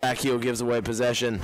Back gives away possession.